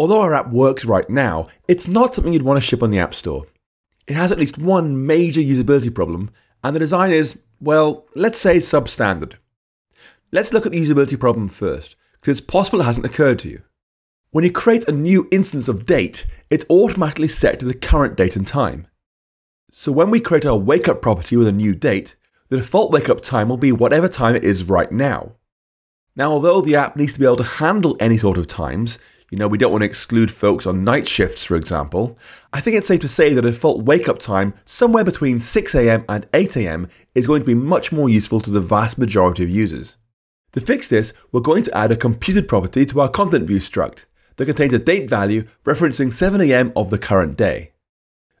Although our app works right now, it's not something you'd want to ship on the App Store. It has at least one major usability problem, and the design is, well, let's say substandard. Let's look at the usability problem first, because it's possible it hasn't occurred to you. When you create a new instance of date, it's automatically set to the current date and time. So when we create our wake up property with a new date, the default wake up time will be whatever time it is right now. Now, although the app needs to be able to handle any sort of times, you know, we don't want to exclude folks on night shifts, for example, I think it's safe to say that a default wake up time somewhere between 6am and 8am is going to be much more useful to the vast majority of users. To fix this, we're going to add a computed property to our content view struct that contains a date value referencing 7am of the current day.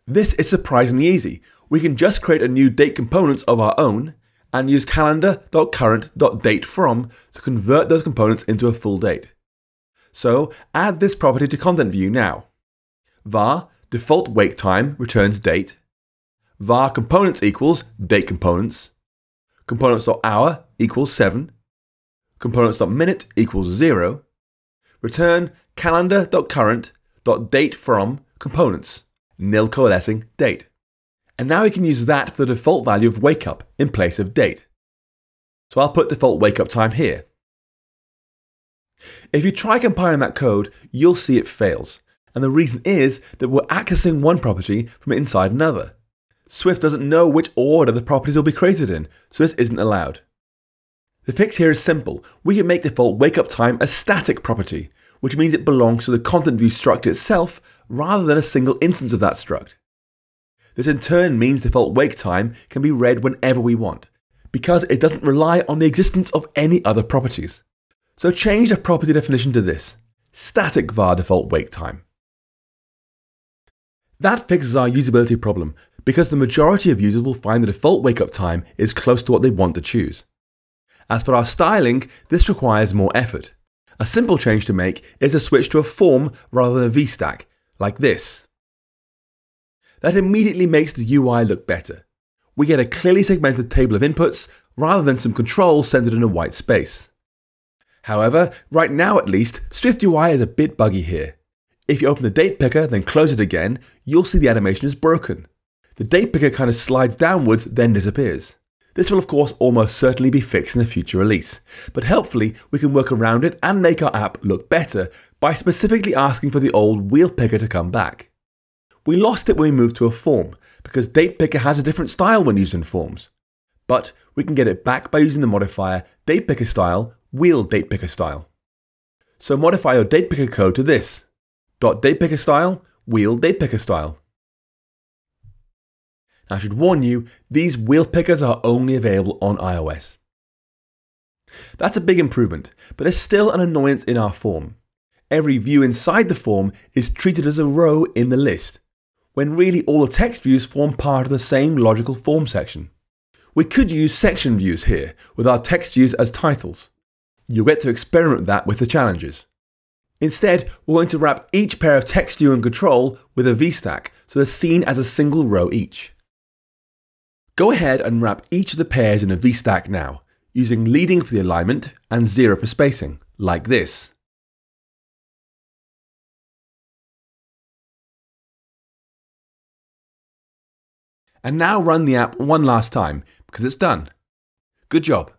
This is surprisingly easy. We can just create a new date component of our own and use calendar.current.datefrom to convert those components into a full date. So add this property to content view now. var default wake time returns date. var components equals date components. components.hour equals 7. components.minute equals 0. Return calendar.current.date from components, nil coalescing date. And now we can use that for the default value of wake up in place of date. So I'll put default wake up time here. If you try compiling that code, you'll see it fails. And the reason is that we're accessing one property from inside another. Swift doesn't know which order the properties will be created in, so this isn't allowed. The fix here is simple. We can make default wake up time a static property, which means it belongs to the content view struct itself rather than a single instance of that struct. This in turn means default wake time can be read whenever we want, because it doesn't rely on the existence of any other properties. So change the property definition to this, static var default wake time. That fixes our usability problem, because the majority of users will find the default wake up time is close to what they want to choose. As for our styling, this requires more effort. A simple change to make is to switch to a form rather than a VStack, like this. That immediately makes the UI look better. We get a clearly segmented table of inputs rather than some controls centered in a white space. However, right now at least, SwiftUI is a bit buggy here. If you open the date picker, then close it again, you'll see the animation is broken. The date picker kind of slides downwards, then disappears. This will of course almost certainly be fixed in a future release, but helpfully we can work around it and make our app look better by specifically asking for the old wheel picker to come back. We lost it when we moved to a form, because date picker has a different style when used in forms. But we can get it back by using the modifier date picker style wheel date picker style. So modify your date picker code to this dot date picker style wheel date picker style. I should warn you, these wheel pickers are only available on iOS. That's a big improvement, but there's still an annoyance in our form. Every view inside the form is treated as a row in the list, when really all the text views form part of the same logical form section. We could use section views here, with our text views as titles. You'll get to experiment that with the challenges. Instead, we're going to wrap each pair of text view and control with a VStack, so they're seen as a single row each. Go ahead and wrap each of the pairs in a VStack now, using leading for the alignment and zero for spacing, like this. And now run the app one last time because it's done. Good job.